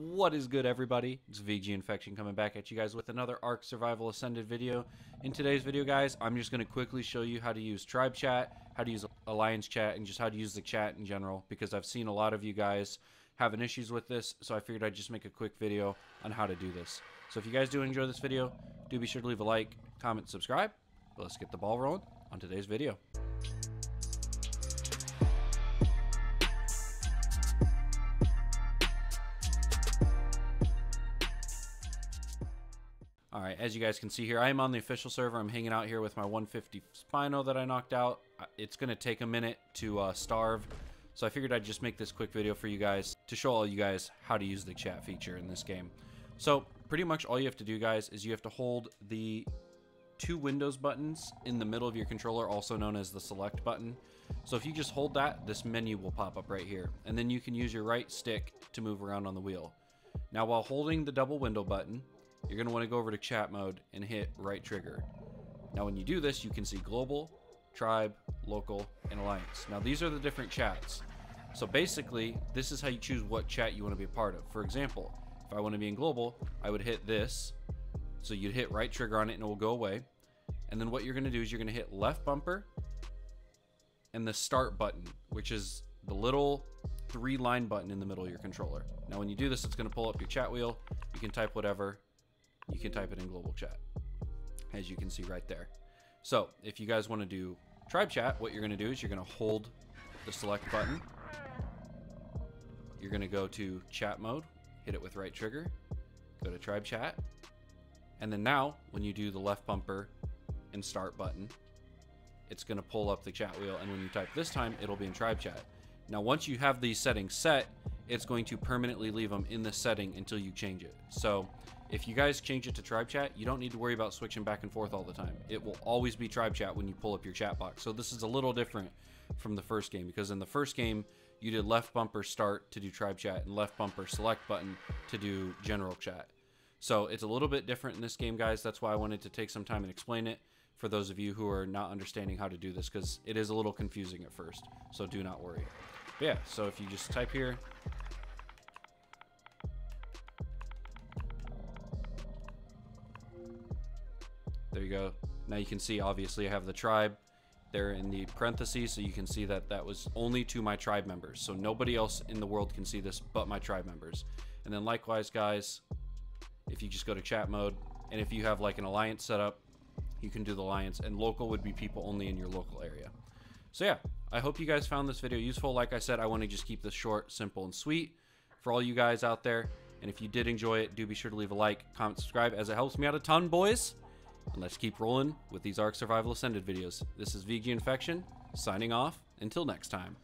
What is good, everybody? It's VG Infection coming back at you guys with another Ark Survival Ascended video. In today's video, guys, I'm just going to quickly show you how to use Tribe Chat, how to use Alliance Chat, and just how to use the chat in general, because I've seen a lot of you guys having issues with this, so I figured I'd just make a quick video on how to do this. So if you guys do enjoy this video, do be sure to leave a like, comment, subscribe. But let's get the ball rolling on today's video. Alright, as you guys can see here, I am on the official server. I'm hanging out here with my 150 Spino that I knocked out. It's going to take a minute to uh, starve, so I figured I'd just make this quick video for you guys to show all you guys how to use the chat feature in this game. So, pretty much all you have to do, guys, is you have to hold the two Windows buttons in the middle of your controller, also known as the select button. So if you just hold that, this menu will pop up right here. And then you can use your right stick to move around on the wheel. Now while holding the double window button, you're going to want to go over to chat mode and hit right trigger. Now when you do this, you can see global, tribe, local, and alliance. Now these are the different chats. So basically, this is how you choose what chat you want to be a part of. For example, if I want to be in global, I would hit this. So you'd hit right trigger on it and it will go away. And then what you're going to do is you're going to hit left bumper and the start button, which is the little three line button in the middle of your controller. Now when you do this, it's going to pull up your chat wheel. You can type whatever you can type it in global chat, as you can see right there. So if you guys want to do tribe chat, what you're going to do is you're going to hold the select button. You're going to go to chat mode, hit it with right trigger, go to tribe chat, and then now when you do the left bumper and start button, it's going to pull up the chat wheel, and when you type this time, it'll be in tribe chat. Now once you have these settings set, it's going to permanently leave them in the setting until you change it. So if you guys change it to tribe chat, you don't need to worry about switching back and forth all the time. It will always be tribe chat when you pull up your chat box. So this is a little different from the first game because in the first game, you did left bumper start to do tribe chat and left bumper select button to do general chat. So it's a little bit different in this game, guys. That's why I wanted to take some time and explain it for those of you who are not understanding how to do this because it is a little confusing at first. So do not worry. But yeah, so if you just type here, There you go. Now you can see, obviously, I have the tribe there in the parentheses, so you can see that that was only to my tribe members. So nobody else in the world can see this but my tribe members. And then likewise, guys, if you just go to chat mode, and if you have like an alliance set up, you can do the alliance, and local would be people only in your local area. So yeah, I hope you guys found this video useful. Like I said, I want to just keep this short, simple, and sweet for all you guys out there. And if you did enjoy it, do be sure to leave a like, comment, subscribe, as it helps me out a ton, boys. And let's keep rolling with these Ark Survival Ascended videos. This is VG Infection, signing off. Until next time.